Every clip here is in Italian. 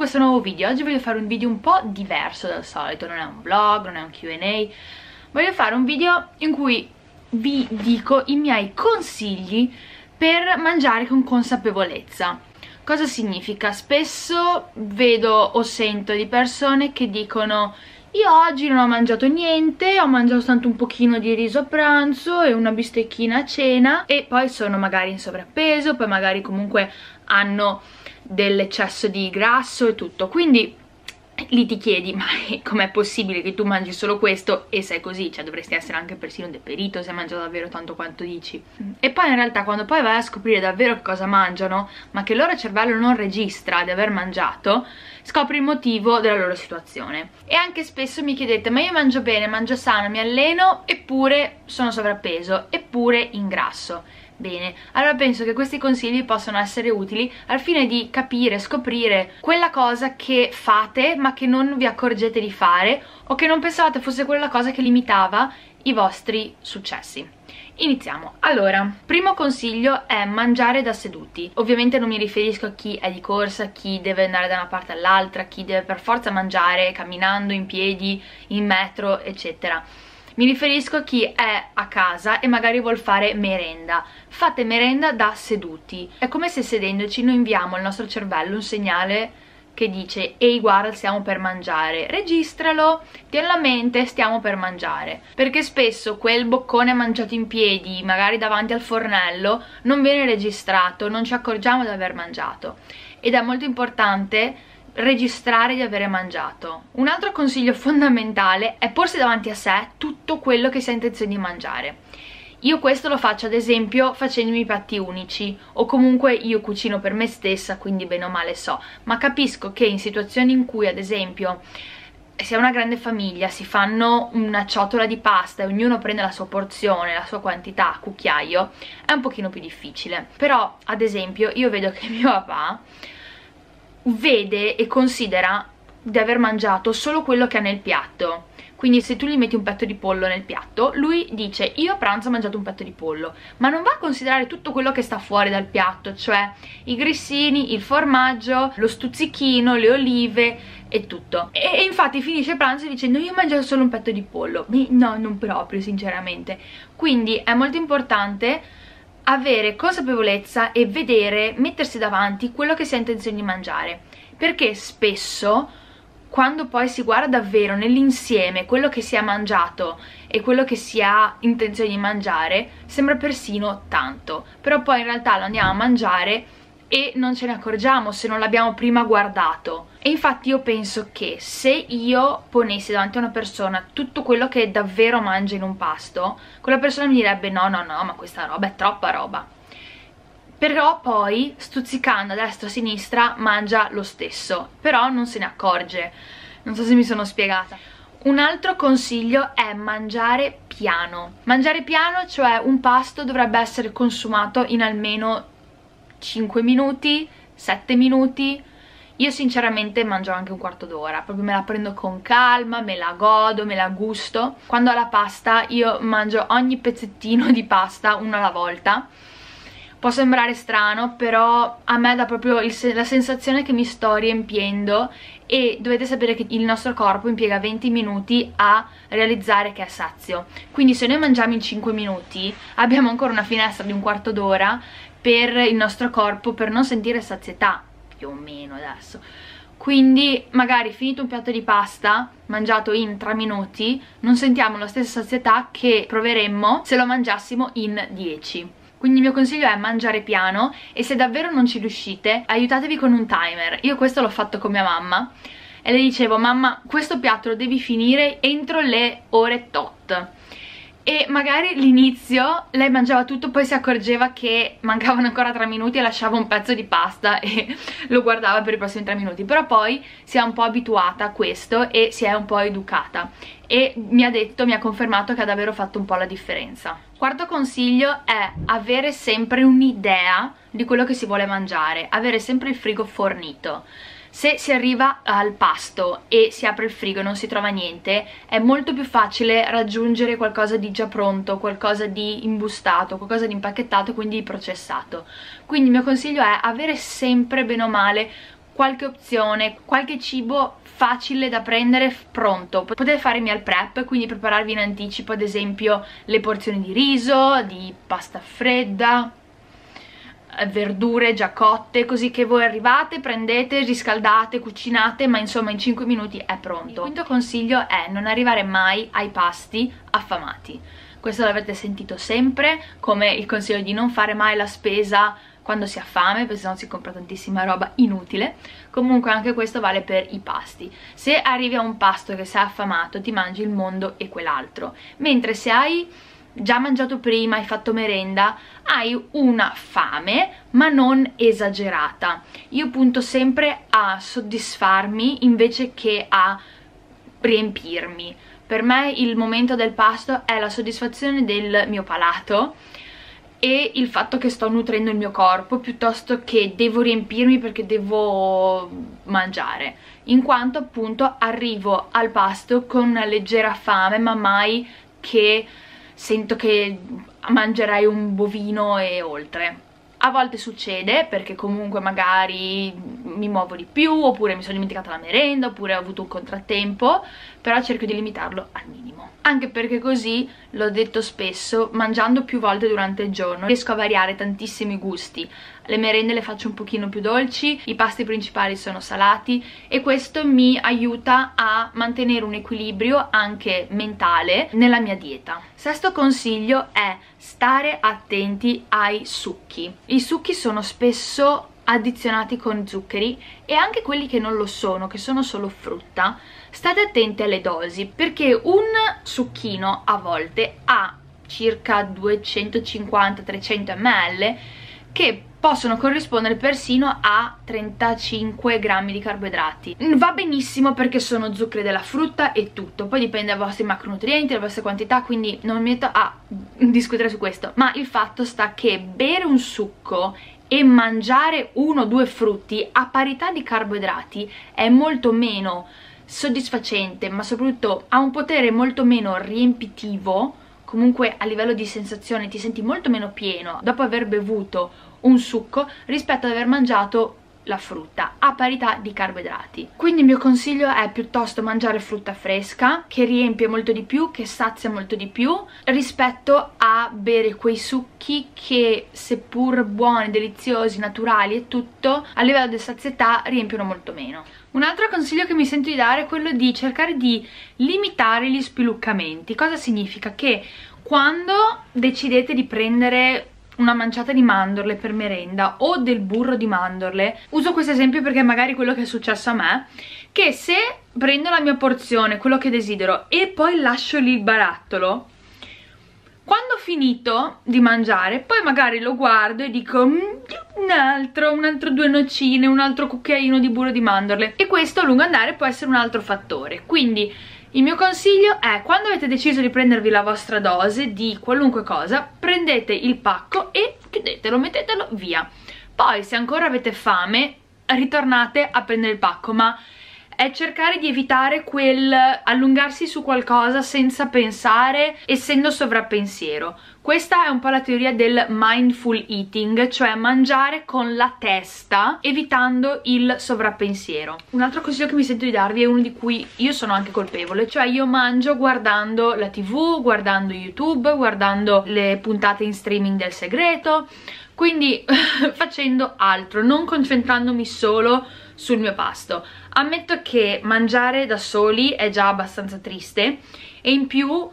questo nuovo video. Oggi voglio fare un video un po' diverso dal solito. Non è un vlog, non è un Q&A Voglio fare un video in cui vi dico i miei consigli per mangiare con consapevolezza. Cosa significa? Spesso vedo o sento di persone che dicono io oggi non ho mangiato niente, ho mangiato soltanto un pochino di riso a pranzo e una bistecchina a cena e poi sono magari in sovrappeso, poi magari comunque hanno dell'eccesso di grasso e tutto, quindi lì ti chiedi ma com'è possibile che tu mangi solo questo e sei così, cioè dovresti essere anche persino deperito se mangia davvero tanto quanto dici. E poi in realtà quando poi vai a scoprire davvero cosa mangiano ma che il loro cervello non registra di aver mangiato scopri il motivo della loro situazione. E anche spesso mi chiedete ma io mangio bene, mangio sano, mi alleno eppure sono sovrappeso eppure ingrasso Bene, allora penso che questi consigli possano essere utili al fine di capire, scoprire quella cosa che fate ma che non vi accorgete di fare o che non pensavate fosse quella cosa che limitava i vostri successi. Iniziamo. Allora, primo consiglio è mangiare da seduti. Ovviamente non mi riferisco a chi è di corsa, chi deve andare da una parte all'altra, chi deve per forza mangiare camminando, in piedi, in metro, eccetera mi riferisco a chi è a casa e magari vuol fare merenda. Fate merenda da seduti. È come se sedendoci noi inviamo al nostro cervello un segnale che dice ehi guarda stiamo per mangiare registralo, tieni la mente stiamo per mangiare perché spesso quel boccone mangiato in piedi magari davanti al fornello non viene registrato, non ci accorgiamo di aver mangiato ed è molto importante registrare di avere mangiato. Un altro consiglio fondamentale è porsi davanti a sé tutto quello che si ha intenzione di mangiare. Io questo lo faccio ad esempio facendomi i piatti unici o comunque io cucino per me stessa quindi bene o male so ma capisco che in situazioni in cui ad esempio si è una grande famiglia, si fanno una ciotola di pasta e ognuno prende la sua porzione, la sua quantità a cucchiaio è un pochino più difficile però ad esempio io vedo che mio papà vede e considera di aver mangiato solo quello che ha nel piatto. Quindi se tu gli metti un petto di pollo nel piatto lui dice io a pranzo ho mangiato un petto di pollo. Ma non va a considerare tutto quello che sta fuori dal piatto cioè i grissini, il formaggio, lo stuzzichino, le olive e tutto. E, infatti finisce pranzo dicendo io ho mangiato solo un petto di pollo. No non proprio sinceramente. Quindi è molto importante avere consapevolezza e vedere, mettersi davanti quello che si ha intenzione di mangiare. Perché spesso quando poi si guarda davvero nell'insieme quello che si è mangiato e quello che si ha intenzione di mangiare sembra persino tanto. Però poi in realtà lo andiamo a mangiare e non ce ne accorgiamo se non l'abbiamo prima guardato e infatti io penso che se io ponessi davanti a una persona tutto quello che davvero mangia in un pasto quella persona mi direbbe no no no ma questa roba è troppa roba però poi stuzzicando a destra e a sinistra mangia lo stesso però non se ne accorge. Non so se mi sono spiegata. Un altro consiglio è mangiare piano. Mangiare piano cioè un pasto dovrebbe essere consumato in almeno 5 minuti, 7 minuti io sinceramente mangio anche un quarto d'ora, proprio me la prendo con calma, me la godo, me la gusto. Quando ho la pasta io mangio ogni pezzettino di pasta una alla volta. Può sembrare strano, però a me dà proprio il, la sensazione che mi sto riempiendo e dovete sapere che il nostro corpo impiega 20 minuti a realizzare che è sazio. Quindi se noi mangiamo in 5 minuti abbiamo ancora una finestra di un quarto d'ora per il nostro corpo per non sentire sazietà più o meno adesso. Quindi magari finito un piatto di pasta mangiato in 3 minuti non sentiamo la stessa sazietà che proveremmo se lo mangiassimo in 10 quindi il mio consiglio è mangiare piano e se davvero non ci riuscite aiutatevi con un timer. Io questo l'ho fatto con mia mamma e le dicevo mamma questo piatto lo devi finire entro le ore tot e magari l'inizio lei mangiava tutto poi si accorgeva che mancavano ancora 3 minuti e lasciava un pezzo di pasta e lo guardava per i prossimi 3 minuti. Però poi si è un po' abituata a questo e si è un po' educata. E mi ha detto, mi ha confermato che ha davvero fatto un po' la differenza. Quarto consiglio è avere sempre un'idea di quello che si vuole mangiare avere sempre il frigo fornito se si arriva al pasto e si apre il frigo e non si trova niente è molto più facile raggiungere qualcosa di già pronto, qualcosa di imbustato, qualcosa di impacchettato e quindi di processato. Quindi il mio consiglio è avere sempre bene o male qualche opzione, qualche cibo facile da prendere pronto. Potete fare meal prep quindi prepararvi in anticipo ad esempio le porzioni di riso di pasta fredda verdure già cotte così che voi arrivate, prendete, riscaldate, cucinate ma insomma in 5 minuti è pronto. Il quinto consiglio è non arrivare mai ai pasti affamati. Questo l'avrete sentito sempre come il consiglio di non fare mai la spesa quando si ha fame perché sennò si compra tantissima roba inutile comunque anche questo vale per i pasti se arrivi a un pasto che sei affamato ti mangi il mondo e quell'altro mentre se hai già mangiato prima, hai fatto merenda, hai una fame ma non esagerata. Io punto sempre a soddisfarmi invece che a riempirmi. Per me il momento del pasto è la soddisfazione del mio palato e il fatto che sto nutrendo il mio corpo piuttosto che devo riempirmi perché devo mangiare in quanto appunto arrivo al pasto con una leggera fame ma mai che sento che mangerai un bovino e oltre a volte succede perché comunque magari mi muovo di più oppure mi sono dimenticata la merenda oppure ho avuto un contrattempo però cerco di limitarlo al minimo anche perché così, l'ho detto spesso, mangiando più volte durante il giorno riesco a variare tantissimi gusti le merende le faccio un pochino più dolci, i pasti principali sono salati e questo mi aiuta a mantenere un equilibrio anche mentale nella mia dieta. Sesto consiglio è stare attenti ai succhi. I succhi sono spesso addizionati con zuccheri e anche quelli che non lo sono, che sono solo frutta, state attenti alle dosi perché un succhino a volte ha circa 250-300 ml che possono corrispondere persino a 35 grammi di carboidrati. Va benissimo perché sono zuccheri della frutta e tutto poi dipende dai vostri macronutrienti, dalle vostre quantità quindi non mi metto a discutere su questo ma il fatto sta che bere un succo e mangiare uno o due frutti a parità di carboidrati è molto meno soddisfacente ma soprattutto ha un potere molto meno riempitivo comunque a livello di sensazione ti senti molto meno pieno dopo aver bevuto un succo rispetto ad aver mangiato la frutta a parità di carboidrati quindi il mio consiglio è piuttosto mangiare frutta fresca che riempie molto di più, che sazia molto di più rispetto a bere quei succhi che seppur buoni, deliziosi, naturali e tutto a livello di sazietà riempiono molto meno un altro consiglio che mi sento di dare è quello di cercare di limitare gli spiluccamenti. Cosa significa? Che quando decidete di prendere una manciata di mandorle per merenda o del burro di mandorle. Uso questo esempio perché è magari quello che è successo a me che se prendo la mia porzione, quello che desidero e poi lascio lì il barattolo quando ho finito di mangiare poi magari lo guardo e dico mm, un altro, un altro due nocine, un altro cucchiaino di burro di mandorle. E questo a lungo andare può essere un altro fattore. Quindi il mio consiglio è quando avete deciso di prendervi la vostra dose di qualunque cosa prendete il pacco e chiudetelo, mettetelo via. Poi se ancora avete fame ritornate a prendere il pacco ma è cercare di evitare quel allungarsi su qualcosa senza pensare, essendo sovrappensiero. Questa è un po' la teoria del mindful eating, cioè mangiare con la testa, evitando il sovrappensiero. Un altro consiglio che mi sento di darvi è uno di cui io sono anche colpevole, cioè io mangio guardando la tv, guardando YouTube, guardando le puntate in streaming del segreto, quindi facendo altro, non concentrandomi solo sul mio pasto. Ammetto che mangiare da soli è già abbastanza triste e in più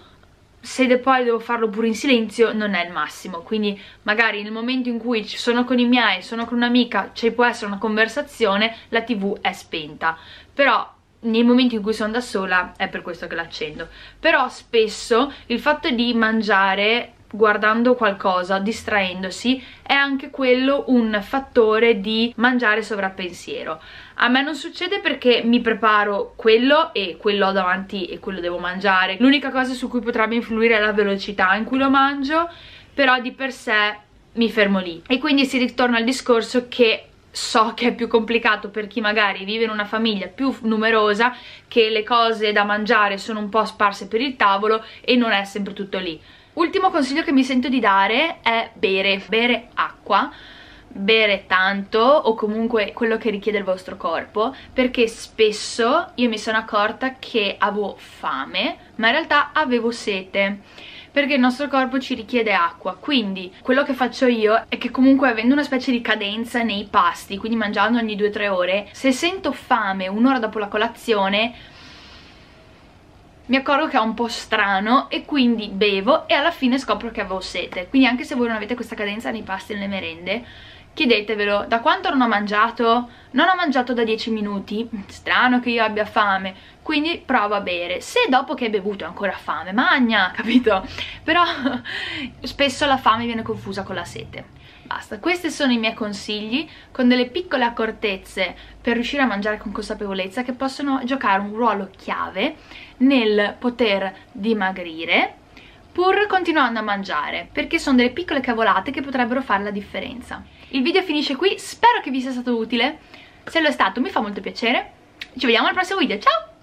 se poi devo farlo pure in silenzio non è il massimo. Quindi magari nel momento in cui sono con i miei, sono con un'amica ci può essere una conversazione la tv è spenta. Però nei momenti in cui sono da sola è per questo che l'accendo. Però spesso il fatto di mangiare guardando qualcosa, distraendosi, è anche quello un fattore di mangiare sovrappensiero. A me non succede perché mi preparo quello e quello ho davanti e quello devo mangiare. L'unica cosa su cui potrebbe influire è la velocità in cui lo mangio, però di per sé mi fermo lì. E quindi si ritorna al discorso che so che è più complicato per chi magari vive in una famiglia più numerosa, che le cose da mangiare sono un po' sparse per il tavolo e non è sempre tutto lì Ultimo consiglio che mi sento di dare è bere, bere acqua bere tanto o comunque quello che richiede il vostro corpo perché spesso io mi sono accorta che avevo fame ma in realtà avevo sete perché il nostro corpo ci richiede acqua. Quindi quello che faccio io è che comunque avendo una specie di cadenza nei pasti quindi mangiando ogni 2-3 ore se sento fame un'ora dopo la colazione mi accorgo che è un po' strano e quindi bevo e alla fine scopro che avevo sete. Quindi anche se voi non avete questa cadenza nei pasti e nelle merende chiedetevelo. Da quanto non ho mangiato? Non ho mangiato da 10 minuti? Strano che io abbia fame. Quindi provo a bere. Se dopo che hai bevuto hai ancora fame magna capito? Però spesso la fame viene confusa con la sete basta, questi sono i miei consigli con delle piccole accortezze per riuscire a mangiare con consapevolezza che possono giocare un ruolo chiave nel poter dimagrire pur continuando a mangiare perché sono delle piccole cavolate che potrebbero fare la differenza. Il video finisce qui, spero che vi sia stato utile. Se lo è stato mi fa molto piacere. Ci vediamo al prossimo video, ciao!